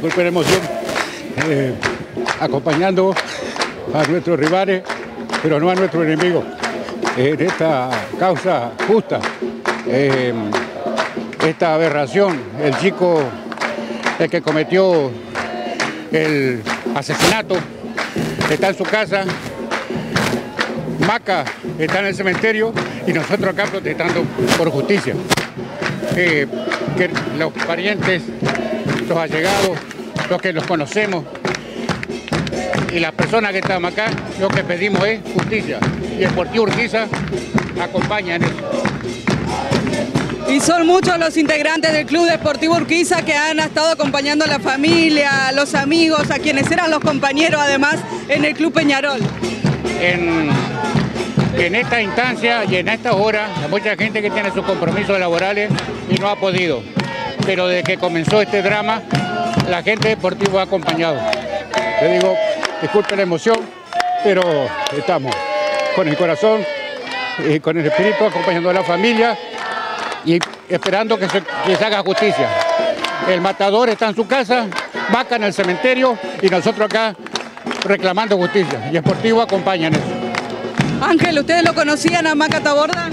disculpen la emoción, eh, acompañando a nuestros rivales, pero no a nuestros enemigos, en esta causa justa, eh, esta aberración, el chico, el que cometió el asesinato, está en su casa, Maca está en el cementerio y nosotros acá protestando por justicia. Eh, que los parientes, los allegados, los que los conocemos y las personas que estamos acá, lo que pedimos es justicia. Y el Deportivo Urquiza acompaña en eso. Y son muchos los integrantes del Club Deportivo Urquiza que han estado acompañando a la familia, a los amigos, a quienes eran los compañeros además en el Club Peñarol. En, en esta instancia y en esta hora, hay mucha gente que tiene sus compromisos laborales y no ha podido. Pero desde que comenzó este drama, la gente deportiva ha acompañado. Le digo, disculpe la emoción, pero estamos con el corazón y con el espíritu acompañando a la familia y esperando que se, haga justicia. El matador está en su casa, vaca en el cementerio y nosotros acá reclamando justicia. Y Sportivo acompaña en eso. Ángel, ¿ustedes lo conocían a Maca Taborda?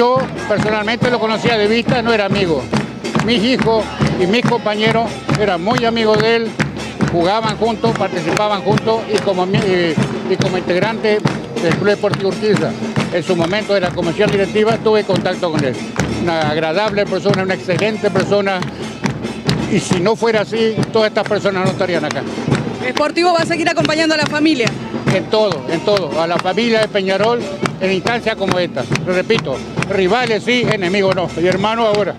Yo personalmente lo conocía de vista, no era amigo. Mis hijos y mis compañeros eran muy amigos de él, jugaban juntos, participaban juntos y como, y integrante del Club Deportivo Urquiza, en su momento de la comisión directiva, tuve contacto con él. Una agradable persona, una excelente persona y si no fuera así, todas estas personas no estarían acá. Deportivo va a seguir acompañando a la familia. En todo, en todo. A la familia de Peñarol en instancias como esta. Lo repito, rivales sí, enemigos no. Y hermanos ahora.